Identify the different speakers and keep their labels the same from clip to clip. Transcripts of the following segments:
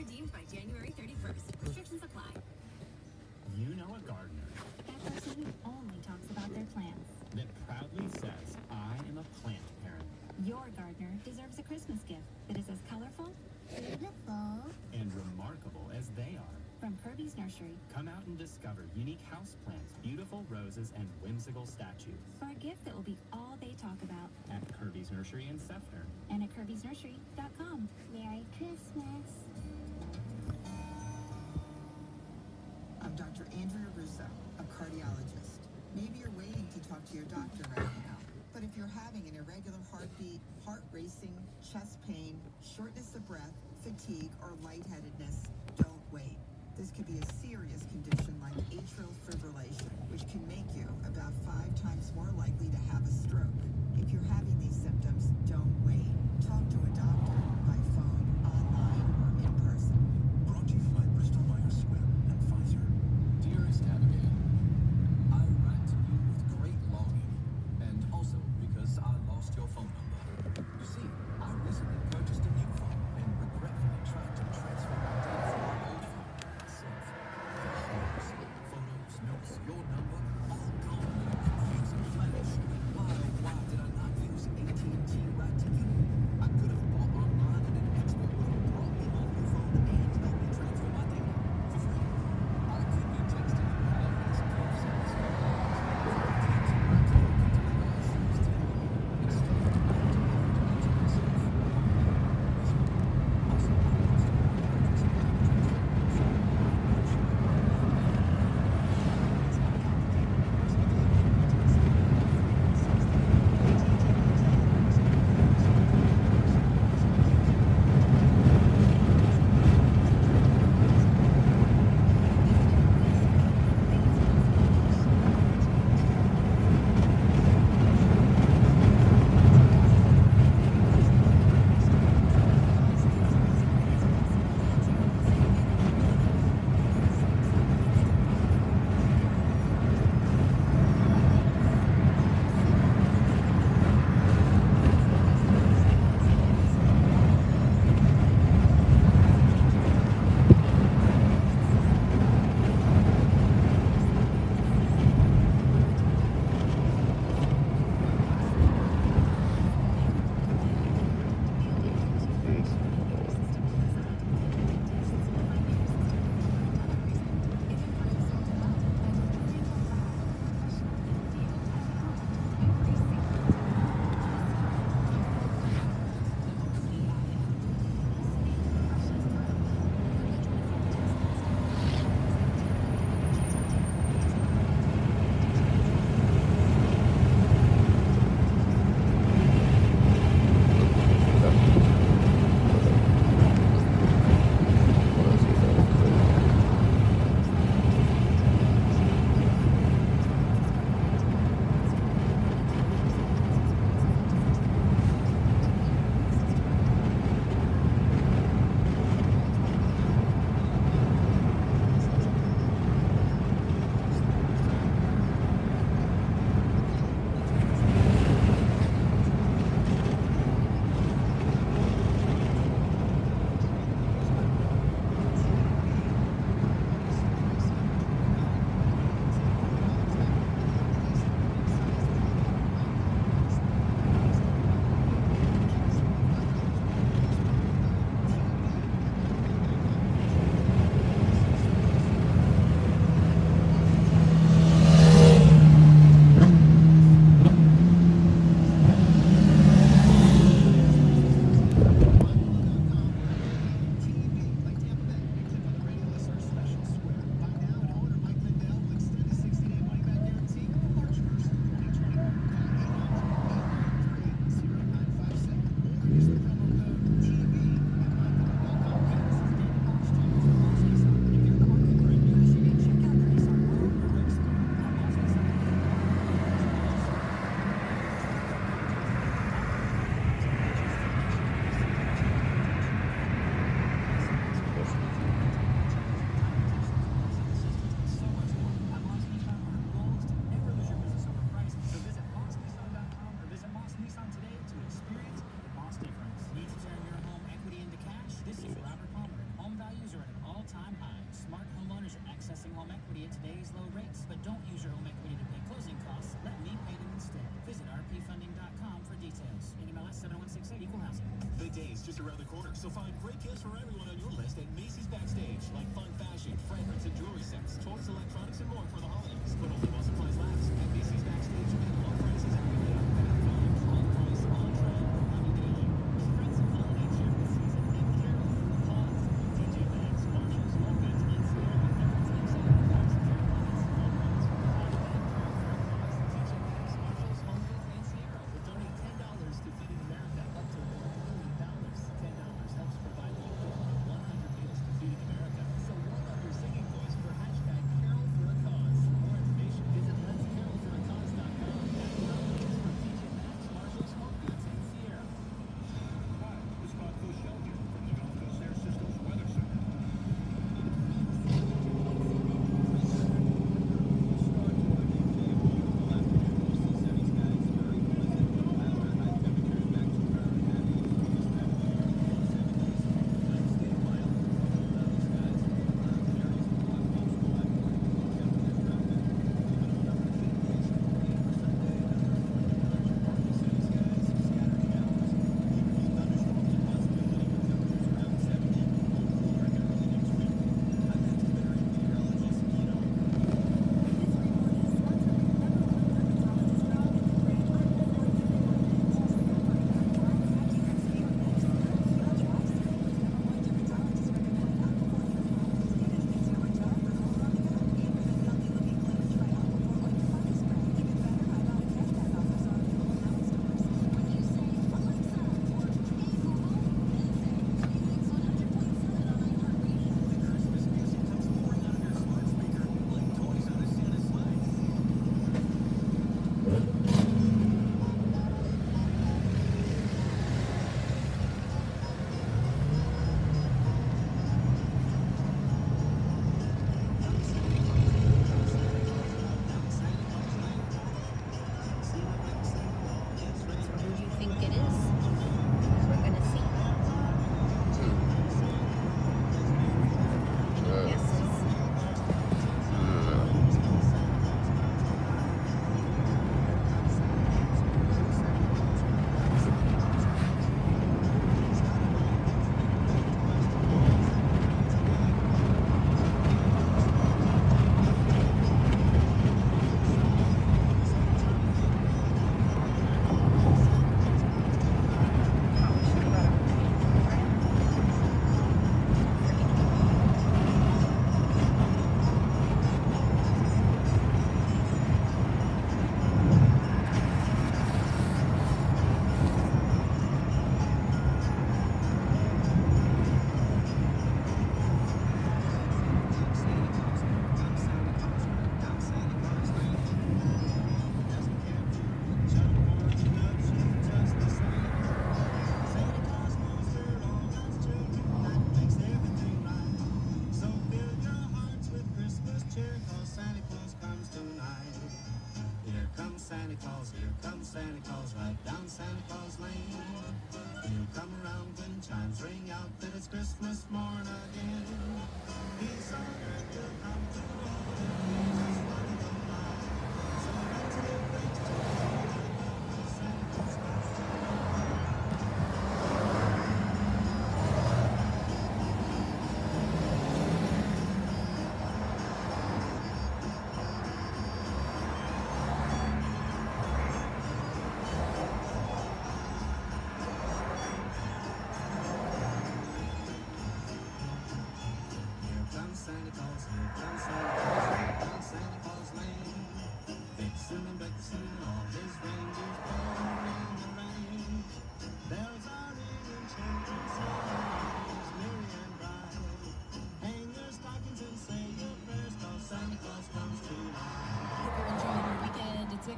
Speaker 1: redeemed by January 31st. Restrictions apply.
Speaker 2: You know a gardener
Speaker 3: That person who only talks about their plants.
Speaker 2: that proudly says, I am a plant parent.
Speaker 3: Your gardener deserves a Christmas gift that is as colorful
Speaker 4: Beautiful.
Speaker 2: and remarkable as they are.
Speaker 3: from Kirby's Nursery
Speaker 2: Come out and discover unique houseplants, beautiful roses, and whimsical statues
Speaker 3: for a gift that will be all they talk about.
Speaker 2: at Kirby's Nursery in Seffner.
Speaker 3: And at kirbysnursery.com.
Speaker 4: Merry Christmas.
Speaker 5: I'm Dr. Andrea Russo, a cardiologist. Maybe you're waiting to talk to your doctor right now. But if you're having an irregular heartbeat, heart racing, chest pain, shortness of breath, fatigue, or lightheadedness, don't wait. This could be a serious condition like atrial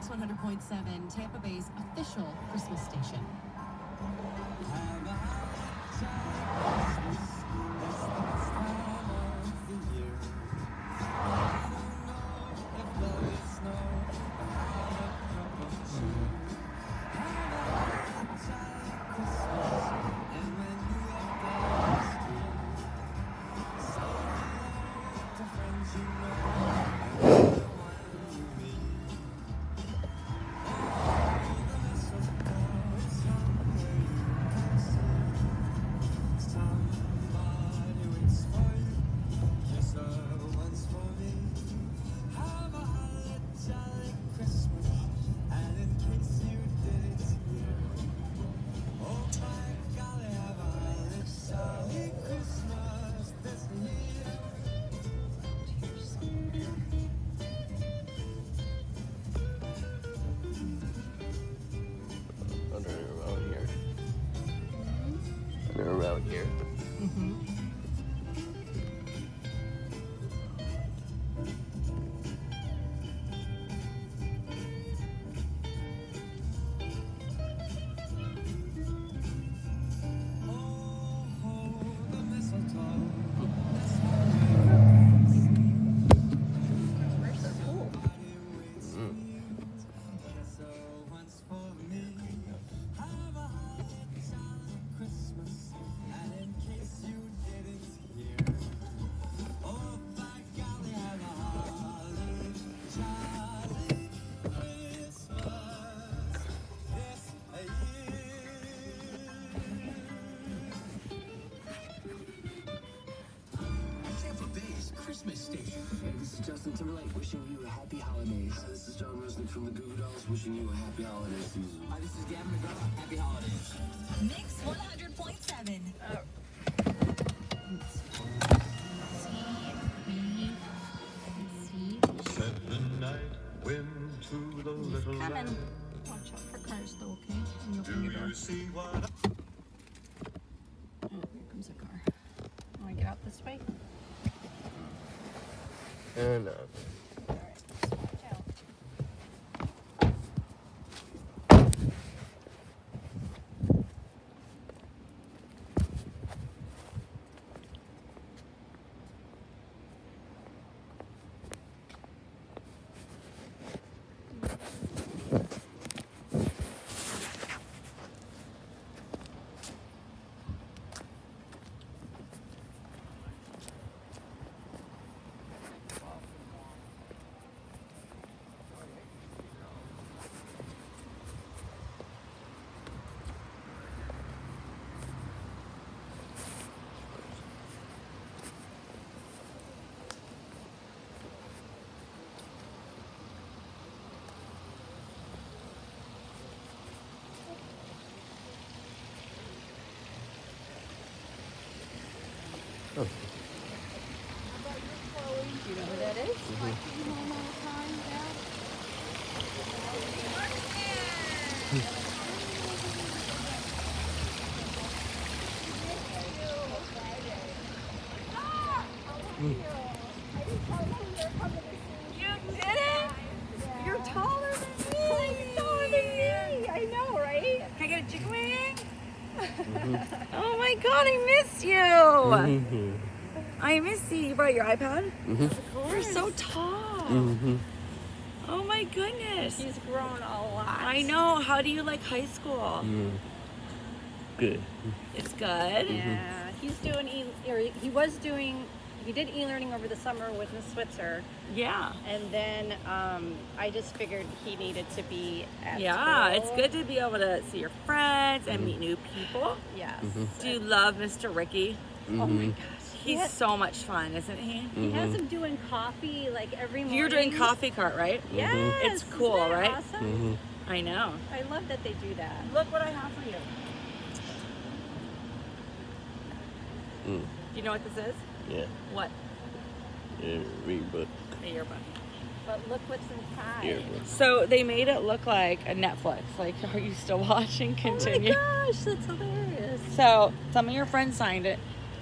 Speaker 6: One hundred
Speaker 1: point seven, Tampa Bay's official Christmas station.
Speaker 7: Do you
Speaker 8: know who that is? Mm-hmm. You did it! You're taller than me! taller than me! I know, right? Can I get a chicken wing? oh my god, I miss you!
Speaker 9: mhm.
Speaker 8: I miss you. You brought your iPad? You're so tall.
Speaker 9: Mhm.
Speaker 8: Oh my goodness.
Speaker 10: He's grown a lot.
Speaker 8: I know. How do you like high school?
Speaker 9: Mm. Good.
Speaker 8: It's good.
Speaker 10: Yeah, he's doing e or he was doing he did e-learning over the summer with Miss Switzer,
Speaker 8: Yeah.
Speaker 10: and then um, I just figured he needed to be at
Speaker 8: Yeah, it's good to be able to see your friends and meet new people.
Speaker 10: Yes.
Speaker 8: Do you love Mr. Ricky?
Speaker 10: Oh my
Speaker 9: Mhm.
Speaker 10: gosh.
Speaker 8: He's
Speaker 10: He, has,
Speaker 8: so much fun, isn't he?
Speaker 10: he has him doing coffee like every morning.
Speaker 8: You're doing coffee cart, right?
Speaker 10: Yes.
Speaker 8: It's
Speaker 10: isn't
Speaker 8: cool,
Speaker 10: that
Speaker 8: right?
Speaker 10: Awesome.
Speaker 9: Mhm.
Speaker 8: I know.
Speaker 10: I love that they do that.
Speaker 8: Look what I have for you.
Speaker 9: Mm.
Speaker 8: Do you know what this is?
Speaker 9: Yeah.
Speaker 8: What?
Speaker 9: Yeah. Read book.
Speaker 8: A yearbook.
Speaker 10: But look what's inside.
Speaker 9: Yearbook.
Speaker 8: So they made it look like a Netflix. Like, are you still watching? Continue.
Speaker 10: Oh my gosh, that's hilarious.
Speaker 8: So some of your friends signed it.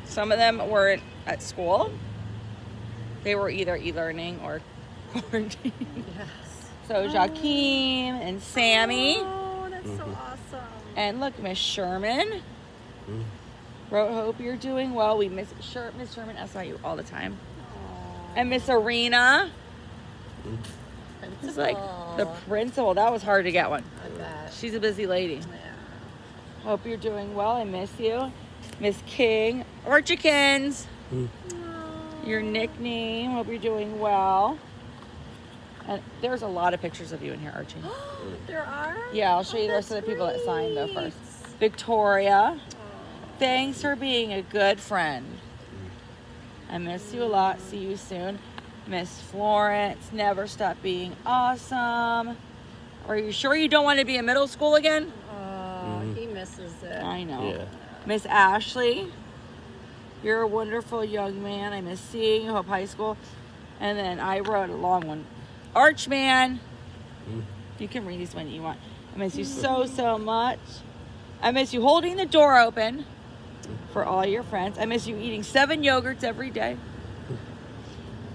Speaker 8: Some of them were at school. They were either e-learning or quarantine.
Speaker 10: Yes.
Speaker 8: So Joaquin and Sammy
Speaker 10: Oh, that's so
Speaker 9: Mhm.
Speaker 10: awesome.
Speaker 8: and look, Miss Sherman
Speaker 9: Mm.
Speaker 8: Wrote, "Hope you're doing well." We miss Sher- Miss Sherman SIU all the time, and Miss Arena is like the principal. That was hard to get one. She's a busy lady.
Speaker 10: Yeah.
Speaker 8: Hope you're doing well. I miss you. Miss King, Orchikins, hmm. your nickname. Hope you're doing well. And there's a lot of pictures of you in here, Archie.
Speaker 10: there are?
Speaker 8: Yeah, I'll show you the rest of the people that signed though first. Victoria, thanks for being a good friend. I miss you a lot. See you soon. Miss Florence, never stop being awesome. Are you sure you don't want to be in middle school again?
Speaker 10: Oh, he misses it.
Speaker 8: I know.
Speaker 9: Yeah.
Speaker 8: Miss Ashley, you're a wonderful young man. I miss seeing you. Hope high school. And then I wrote a long one. Archman,
Speaker 9: Mm.
Speaker 8: you can read these when you want. I miss you so, so much. I miss you holding the door open for all your friends. I miss you eating seven yogurts every day.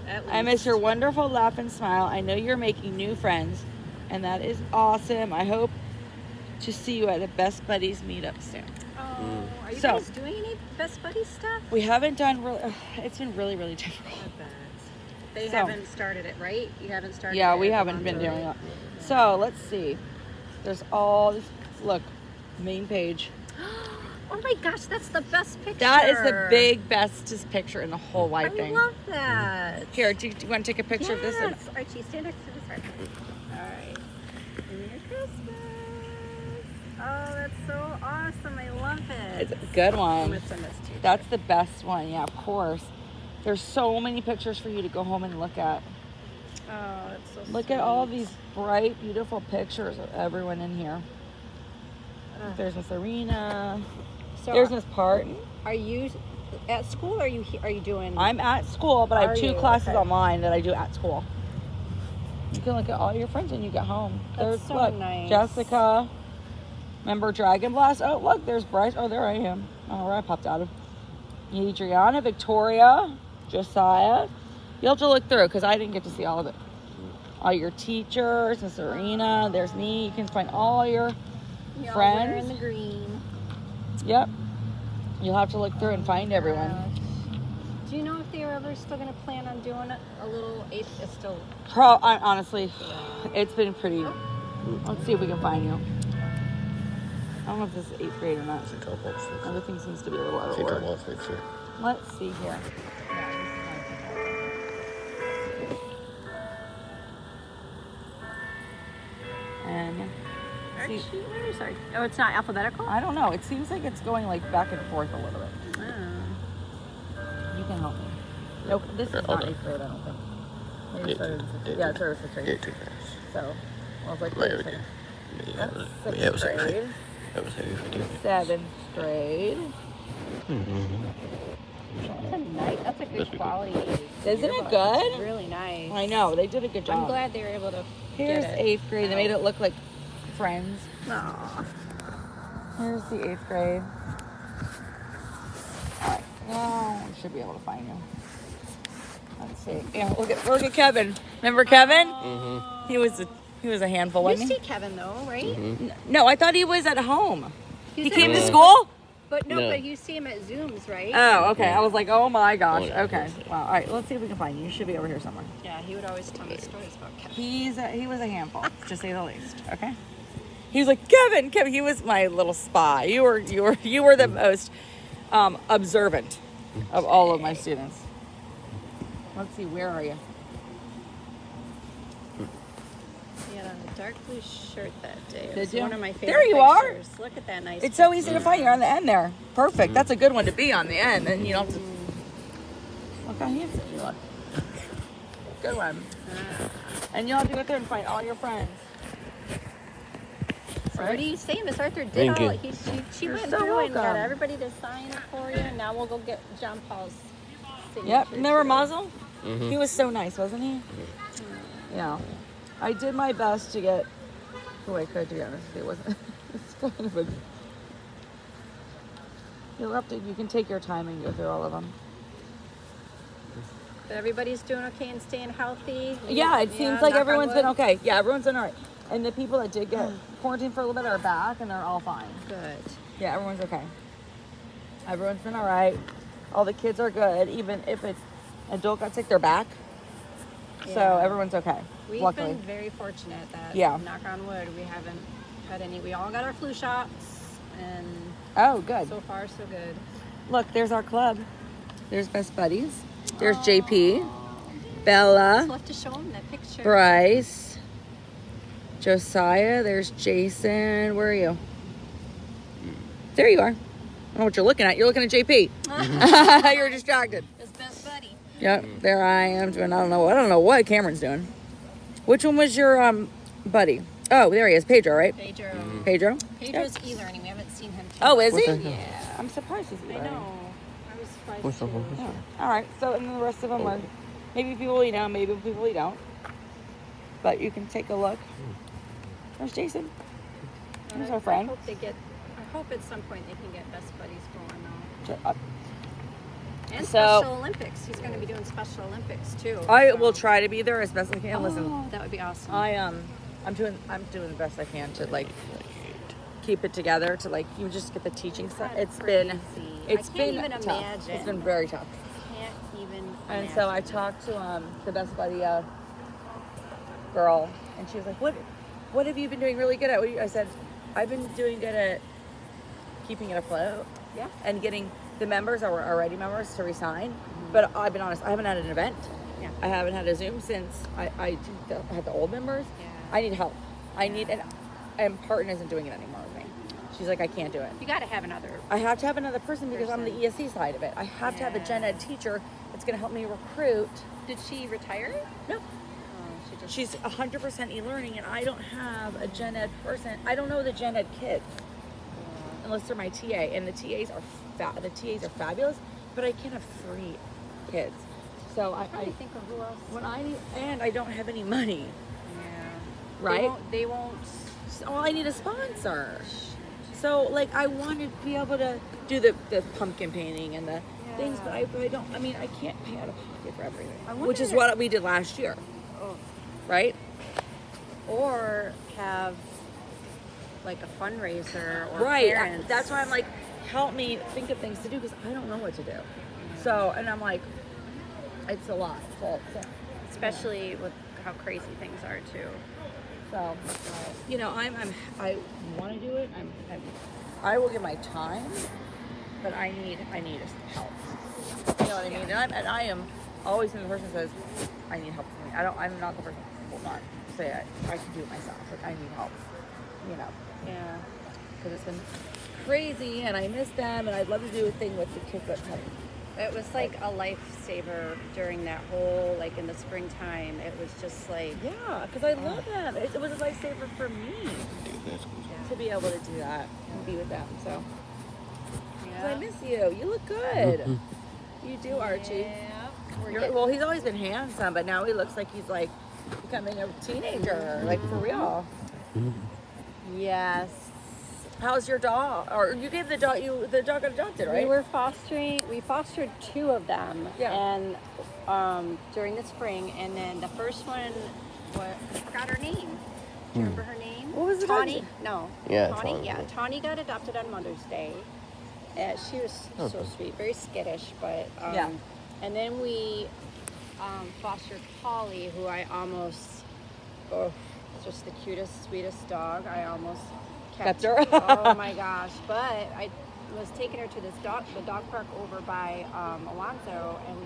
Speaker 10: At
Speaker 8: I miss your wonderful laugh and smile. I know you're making new friends, and that is awesome. I hope to see you at a Best Buddies meetup soon.
Speaker 10: Oh, mm. are you
Speaker 8: So-
Speaker 10: guys doing any Best Buddies stuff?
Speaker 8: We haven't done really. It's been really, really difficult.
Speaker 10: I bet. They
Speaker 8: So-
Speaker 10: haven't started it, right? You haven't started
Speaker 8: Yeah, we haven't been doing it. So let's see. There's all this. Look, main page.
Speaker 10: Oh my gosh, that's the best picture.
Speaker 8: That is the big bestest picture in the whole
Speaker 10: I
Speaker 8: wide thing.
Speaker 10: I love that. Mm.
Speaker 8: Here, do you, do you want to take a picture of this? And,
Speaker 10: Yes. Archie, stand next to this right All right. Merry Christmas. Oh, that's so awesome. I love it.
Speaker 8: it's a good
Speaker 10: I'm
Speaker 8: one.
Speaker 10: this to you.
Speaker 8: That's the best one. Yeah, of course. There's so many pictures for you to go home and look at.
Speaker 10: Oh, that's so
Speaker 8: Look at all these bright, beautiful pictures of everyone in here.
Speaker 10: Ugh.
Speaker 8: There's Miss Arena.
Speaker 10: So
Speaker 8: There's
Speaker 10: are,
Speaker 8: Miss Parton.
Speaker 10: are you at school or are you are you doing
Speaker 8: I'm at school, but I have two
Speaker 10: you?
Speaker 8: classes
Speaker 10: Okay.
Speaker 8: online that I do at school. You can look at all your friends when you get home.
Speaker 10: That's
Speaker 8: There's
Speaker 10: so
Speaker 8: look,
Speaker 10: nice.
Speaker 8: Jessica. Remember Dragon Blast? Oh, look, there's Bryce. Oh, there I am. Oh, where I popped out of. Adriana, Victoria, Josiah. You'll have to look through because I didn't get to see all of it. All your teachers, Miss Serena. There's me. You can find all your
Speaker 10: You're all
Speaker 8: friends.
Speaker 10: wearing the green?
Speaker 8: Yep. You'll have to look through and find everyone.
Speaker 10: Oh gosh. Do you know if they're ever still going to plan on doing it? A little eighth is still.
Speaker 8: Pro, I, honestly, it's been pretty. Let's see if we can find you. I don't know if this is eighth grade or not. Everything seems to be a little out of order. Let's see here. And
Speaker 10: Archie,
Speaker 8: see,
Speaker 10: where's Oh, it's not alphabetical?
Speaker 8: I don't know. It seems like it's going like back and forth a little bit.
Speaker 10: Oh.
Speaker 8: You can help me. Nope, this is
Speaker 9: hold
Speaker 8: not eighth grade. I don't think. Maybe
Speaker 9: Eighth-
Speaker 8: started sixth-
Speaker 9: eighth-
Speaker 8: Yeah, it started sixth grade.
Speaker 9: Yeah, too fast.
Speaker 8: So, I was like,
Speaker 9: Wait,
Speaker 8: wait a
Speaker 9: wait.
Speaker 8: second.
Speaker 9: Yeah,
Speaker 8: That's
Speaker 9: that was-
Speaker 8: sixth
Speaker 9: yeah, it was heavy.
Speaker 8: grade.
Speaker 9: That was heavy for.
Speaker 8: Seventh grade.
Speaker 9: Mm-hmm.
Speaker 10: That's a nice. That's a good
Speaker 9: That's a good-
Speaker 10: quality.
Speaker 8: Isn't it good?
Speaker 10: It's really nice.
Speaker 8: I know they did a good job.
Speaker 10: I'm glad they were able to
Speaker 8: Here's eighth grade. They made it look like friends.
Speaker 10: Aw.
Speaker 8: Here's the eighth grade. All right, now we should be able to find you. Let's see. Yeah, look at look at Kevin. Remember Kevin?
Speaker 9: Mm-hmm.
Speaker 8: He was a he was a handful,
Speaker 10: You
Speaker 8: wasn't
Speaker 10: see Kevin though, right?
Speaker 9: Mm-hmm.
Speaker 8: No, I thought he was at home.
Speaker 10: He's
Speaker 8: He
Speaker 10: at
Speaker 8: came to
Speaker 10: home.
Speaker 8: school.
Speaker 10: But no,
Speaker 9: No.
Speaker 10: but you see him at Zooms, right?
Speaker 8: Oh, okay. I was like, oh my gosh.
Speaker 9: Oh, yeah.
Speaker 8: Okay. Wow. All right. Let's see if we can find you. You should be over here somewhere.
Speaker 10: yeah, he would always tell me stories about Kevin.
Speaker 8: He's a, he was a handful, to say the least. Okay. He was like Kevin, Kevin. He was my little spy. You were you were you were the most um, observant of all of my students. Let's see, where are you?
Speaker 10: He had on a dark blue shirt that day. It
Speaker 8: Did
Speaker 10: was
Speaker 8: you?
Speaker 10: one of my favorite
Speaker 8: There you are.
Speaker 10: pictures. Look at that nice.
Speaker 8: It's so easy to find. You're on the end there. Perfect. Mm-hmm. That's a good one to be on the end, and you don't have to. Mm-hmm. Look how handsome you look. Good one. Ah. And you'll have to go there and find all your friends.
Speaker 10: So what do you say, Miss Arthur did
Speaker 9: Thank
Speaker 10: all?
Speaker 9: you.
Speaker 10: He, she she
Speaker 8: You're
Speaker 10: went
Speaker 8: so
Speaker 10: through and got everybody to sign it for you. And now we'll go get John Paul's. Signature
Speaker 8: Yep. Remember. Mazel?
Speaker 9: Mm-hmm.
Speaker 8: He was so nice, wasn't he? Yeah. I did my best to get who I could, to be honest. It wasn't. It's kind of a. You'll have to. You can take your time and go through all of them.
Speaker 10: But everybody's doing okay and staying healthy.
Speaker 8: Yeah, it seems like everyone's been okay. Yeah, everyone's been alright. And the people that did get quarantined for a little bit are back, and they're all fine.
Speaker 10: Good.
Speaker 8: Yeah, everyone's okay. Everyone's been alright. All the kids are good, even if it's adult got sick, they're back.
Speaker 10: Yeah.
Speaker 8: So everyone's okay.
Speaker 10: We've
Speaker 8: luckily.
Speaker 10: been very fortunate that,
Speaker 8: Yeah.
Speaker 10: knock on wood, we haven't had any. We all got our flu shots, and
Speaker 8: Oh, good.
Speaker 10: so far so good.
Speaker 8: Look, there's our club. There's Best Buddies. There's JP, Bella,
Speaker 10: We'll have to show them that picture.
Speaker 8: Bryce, Josiah. There's Jason. Where are you? There you are. I don't know what you're looking at. You're looking at JP. Mm-hmm. you're distracted.
Speaker 10: His best buddy.
Speaker 8: Yep, there I am doing. I don't know. I don't know what Cameron's doing. Which one was your um buddy? Oh, there he is, Pedro, right?
Speaker 10: Pedro. Mm-hmm.
Speaker 8: Pedro.
Speaker 10: Pedro's e-learning. We haven't seen him. too
Speaker 8: Oh, is
Speaker 10: much.
Speaker 8: he?
Speaker 10: Yeah.
Speaker 8: I'm surprised he's
Speaker 10: I
Speaker 8: there.
Speaker 10: know. I was surprised
Speaker 9: What's up,
Speaker 10: too.
Speaker 9: what's up?
Speaker 8: Oh, all right. So, and the rest of them oh. are maybe people you know, maybe people you don't. But you can take a look. Hmm. There's Jason.
Speaker 10: But
Speaker 8: There's our friend.
Speaker 10: I hope they get. I hope at some point they can get Best Buddies going though.
Speaker 8: Shut.
Speaker 10: And
Speaker 8: So-
Speaker 10: Special Olympics. He's going to be doing Special Olympics too.
Speaker 8: I
Speaker 10: so-
Speaker 8: will try to be there as best I can. Listen,
Speaker 10: Oh, that would be awesome.
Speaker 8: I um, I'm doing I'm doing the best I can to like keep it together to like you just get the teaching stuff.
Speaker 10: That's
Speaker 8: It's been
Speaker 10: crazy.
Speaker 8: it's
Speaker 10: I
Speaker 8: been
Speaker 10: can't even
Speaker 8: tough.
Speaker 10: imagine.
Speaker 8: It's been very tough.
Speaker 10: Can't even.
Speaker 8: And so I talked to um the best buddy uh, girl, and she was like, "What, what have you been doing really good at?" What do you-" I said, "I've been doing good at keeping it afloat
Speaker 10: Yeah.
Speaker 8: and getting the members that were already members to resign." Mm-hmm. But I've been honest, I haven't had an event.
Speaker 10: Yeah.
Speaker 8: I haven't had a Zoom since I I, the, had the old members.
Speaker 10: Yeah.
Speaker 8: I need help. I need and and Parton isn't doing it anymore with me. She's like, I can't do it.
Speaker 10: You got to have another.
Speaker 8: I have to have another person because I'm the ESC side of it. I have to have a gen ed teacher that's going to help me recruit.
Speaker 10: Did she retire?
Speaker 8: No. She's 100% e-learning, and I don't have a gen ed person. I don't know the gen ed kids unless they're my TA, and the TAs are fa- the TAs are fabulous, but I can't have three kids. So I, I
Speaker 10: think of who else.
Speaker 8: when I need, and I don't have any money,
Speaker 10: Yeah.
Speaker 8: right?
Speaker 10: They won't. They won't
Speaker 8: So oh, I need a sponsor. So like I want to be able to do the, the pumpkin painting and the things, but I, but I don't. I mean I can't pay out of pocket for everything, which is what we did last year,
Speaker 10: oh,
Speaker 8: right?
Speaker 10: or have like a fundraiser or
Speaker 8: right.
Speaker 10: Parents.
Speaker 8: That's why I'm like, help me think of things to do because I don't know what to do. So and I'm like, it's a lot. So, so,
Speaker 10: especially with how crazy things are too.
Speaker 8: so you know I'm I'm I want to do it. I'm, I'm I will give my time, but I need I need help. You know what I mean? And, I'm, and I am always been the person that says, I need help. I don't. I'm not the person who will not say I, I can do it myself. Like I need help. You know,
Speaker 10: Yeah.
Speaker 8: because it's been crazy, and I miss them, and I'd love to do a thing with the kids that have.
Speaker 10: It was like a lifesaver during that whole like in the springtime. It was just like
Speaker 8: Yeah, because I love them. It, it was a lifesaver for me to be able to do that and be with them. So 'cause I miss you. You look good. Mm-hmm. You do, Archie.
Speaker 10: Yeah. We're
Speaker 8: You're,
Speaker 10: getting-
Speaker 8: well, he's always been handsome, but now he looks like he's like becoming a teenager, like for real.
Speaker 10: yes.
Speaker 8: How's your dog? Or you gave the dog you the dog got adopted, right?
Speaker 10: We were fostering. We fostered two of them.
Speaker 8: Yeah.
Speaker 10: And um, during the spring, and then the first one, what? I forgot her name. Do you remember her name?
Speaker 8: What was the
Speaker 10: Tawny? No.
Speaker 9: Yeah,
Speaker 10: Tawny.
Speaker 9: Tawny,
Speaker 10: Yeah.
Speaker 9: yeah.
Speaker 10: Tawny got adopted on Mother's Day. Uh, she was so
Speaker 9: Okay.
Speaker 10: sweet, very skittish, but um,
Speaker 8: Yeah.
Speaker 10: And then we um, fostered Polly, who I almost, oh, just the cutest, sweetest dog. I almost
Speaker 8: Kept
Speaker 10: kept,
Speaker 8: her.
Speaker 10: oh my gosh! But I was taking her to this dog, the dog park over by um, Alonzo, and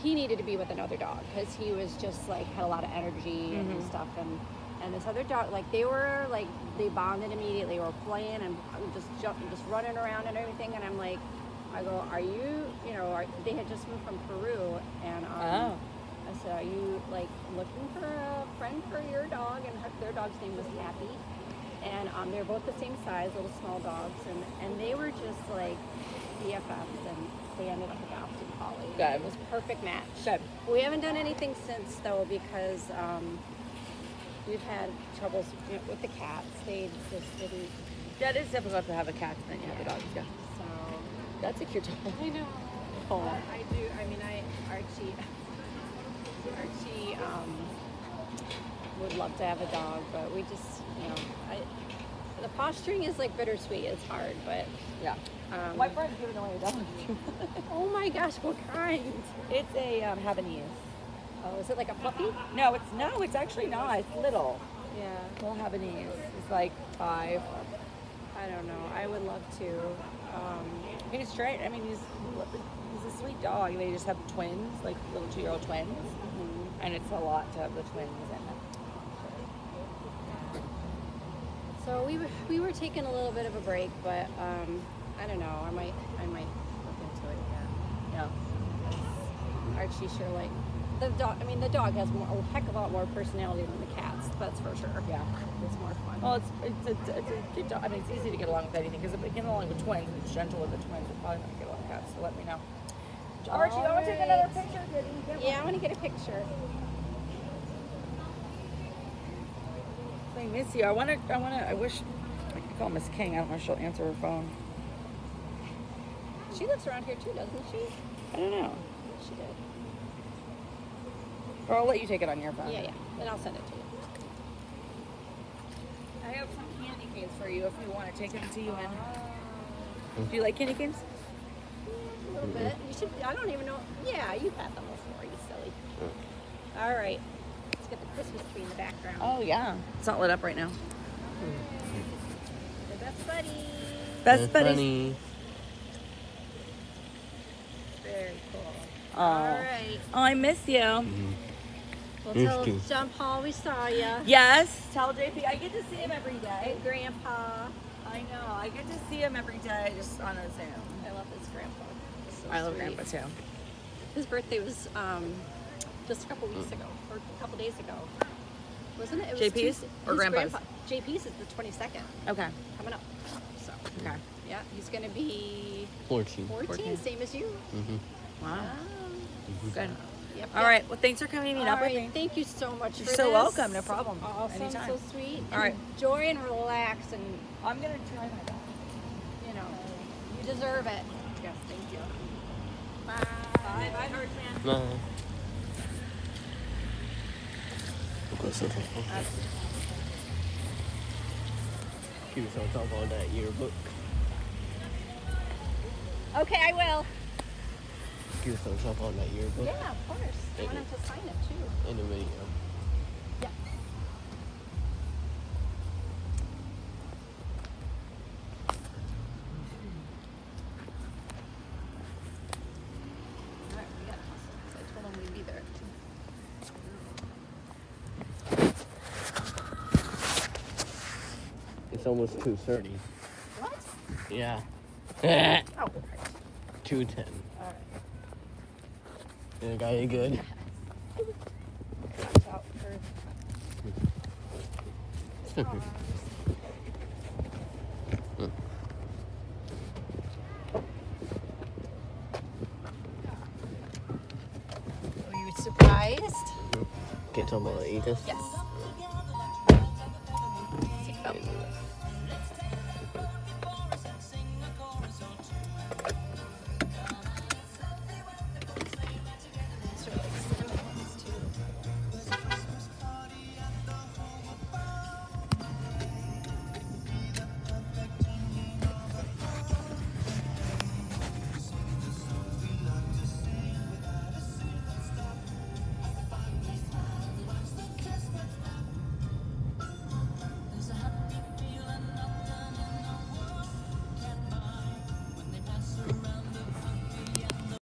Speaker 10: he needed to be with another dog because he was just like had a lot of energy and
Speaker 8: Mhm.
Speaker 10: stuff and and this other dog like they were like they bonded immediately They were playing and just jumping just running around and everything and i'm like i go are you you know are, they had just moved from peru and um,
Speaker 8: Oh.
Speaker 10: i said are you like looking for a friend for your dog and her, their dog's name was happy and um, they're both the same size little small dogs and and they were just like bffs and they ended up adopting polly
Speaker 8: Good.
Speaker 10: it was a perfect match
Speaker 8: Good.
Speaker 10: we haven't done anything since though because um, we've had troubles you know, with the cats. They just didn't.
Speaker 8: Yeah, it is difficult to have a cat than you have a dog. Yeah. That's a cute dog.
Speaker 10: I know.
Speaker 8: Oh.
Speaker 10: I do. I mean, I Archie. Archie um, would love to have a dog, but we just you know I. The posturing is like bittersweet. It's hard, but
Speaker 8: Yeah.
Speaker 10: um,
Speaker 8: My friend's giving away a dog.
Speaker 10: oh my gosh, what kind?
Speaker 8: it's a um, Havanese.
Speaker 10: Oh, is it like a puppy?
Speaker 8: No, it's no, it's actually not. It's little.
Speaker 10: Yeah.
Speaker 8: Little Havanese. It's like five.
Speaker 10: I don't know. I would love to. Um,
Speaker 8: He's straight. I mean, he's he's a sweet dog. They just have twins, like little two-year-old twins,
Speaker 10: mhm.
Speaker 8: and it's a lot to have the twins in it.
Speaker 10: So we were, we were taking a little bit of a break, but um, I don't know. I might I might look into it again.
Speaker 8: Yeah.
Speaker 10: Archie sure like the dog. I mean, the dog has more, a heck of a lot more personality than the cats. That's for sure.
Speaker 8: Yeah.
Speaker 10: it's more fun.
Speaker 8: Well, it's it's a, it's a good dog. I mean, it's easy to get along with anything because if they get along with twins, and it's gentle with the twins. It's probably not going to get along with cats. So let me know. Archie, I want to take another picture.
Speaker 10: Yeah, I want to get a picture.
Speaker 8: I miss you. I want to. I want to. I wish I could call Miss King. I don't know if she'll answer her phone.
Speaker 10: She lives around here too, doesn't she?
Speaker 8: I don't know.
Speaker 10: She did.
Speaker 8: Or I'll let you take it on your phone.
Speaker 10: Yeah, yeah. Then I'll send it to you.
Speaker 8: I have some candy canes for you if you want to take them to you in. Uh, Do you like candy canes?
Speaker 10: A little bit. You should. I don't even know. Yeah, you've had them before. You silly. All right. Let's get the Christmas tree in the background.
Speaker 8: Oh yeah. It's not lit up right now.
Speaker 10: The best buddy.
Speaker 8: Best buddies.
Speaker 9: Funny.
Speaker 10: Very cool.
Speaker 8: Oh.
Speaker 10: All right.
Speaker 8: Oh, I miss you. Mm-hmm.
Speaker 10: Well,
Speaker 9: Miss
Speaker 10: tell
Speaker 9: you.
Speaker 10: John Paul we saw you.
Speaker 8: Yes. Tell JP I get to see him every day.
Speaker 10: And Grandpa.
Speaker 8: I know. I get to see him every day just on a Zoom.
Speaker 10: I love his grandpa. So
Speaker 8: I love
Speaker 10: sweet.
Speaker 8: Grandpa too.
Speaker 10: His birthday was um, just a couple weeks ago, or a couple days ago. Wasn't it? it was
Speaker 8: JP's
Speaker 10: Tuesday-
Speaker 8: or Grandpa's?
Speaker 10: grandpa- JP's is the 22nd,
Speaker 8: Okay.
Speaker 10: coming up. So,
Speaker 8: Okay.
Speaker 10: yeah, he's going to be
Speaker 9: 14.
Speaker 10: 14,
Speaker 8: 14.
Speaker 10: same as you.
Speaker 9: Mm-hmm.
Speaker 8: Wow.
Speaker 10: Um,
Speaker 8: Good.
Speaker 10: Yep,
Speaker 8: All
Speaker 10: yep.
Speaker 8: right. Well, thanks for coming to meet
Speaker 10: All
Speaker 8: up with me.
Speaker 10: Thank you so much
Speaker 8: You're
Speaker 10: for
Speaker 8: so
Speaker 10: this.
Speaker 8: welcome, no problem.
Speaker 10: Awesome,
Speaker 8: Anytime.
Speaker 10: so sweet.
Speaker 8: All right.
Speaker 10: Enjoy and relax, and
Speaker 8: I'm gonna try my best.
Speaker 10: you know, you deserve it. Yes, thank you. Bye.
Speaker 8: Bye, bye, Birdman.
Speaker 9: No. What's up? She was on top of that yearbook.
Speaker 10: Okay, I will.
Speaker 9: She was on top of that yearbook
Speaker 10: Yeah, of course. I want him to sign it too.
Speaker 9: in the video.
Speaker 10: Yeah. Alright, we gotta hustle, 'cause I told him we'd be there.
Speaker 9: It's almost 2.30.
Speaker 10: What?
Speaker 9: Yeah.
Speaker 10: Oh,
Speaker 9: 2.10.
Speaker 10: alright.
Speaker 9: Yeah, got you good.
Speaker 10: For stars. Are you surprised?
Speaker 9: Get some of eat this.
Speaker 10: Yes.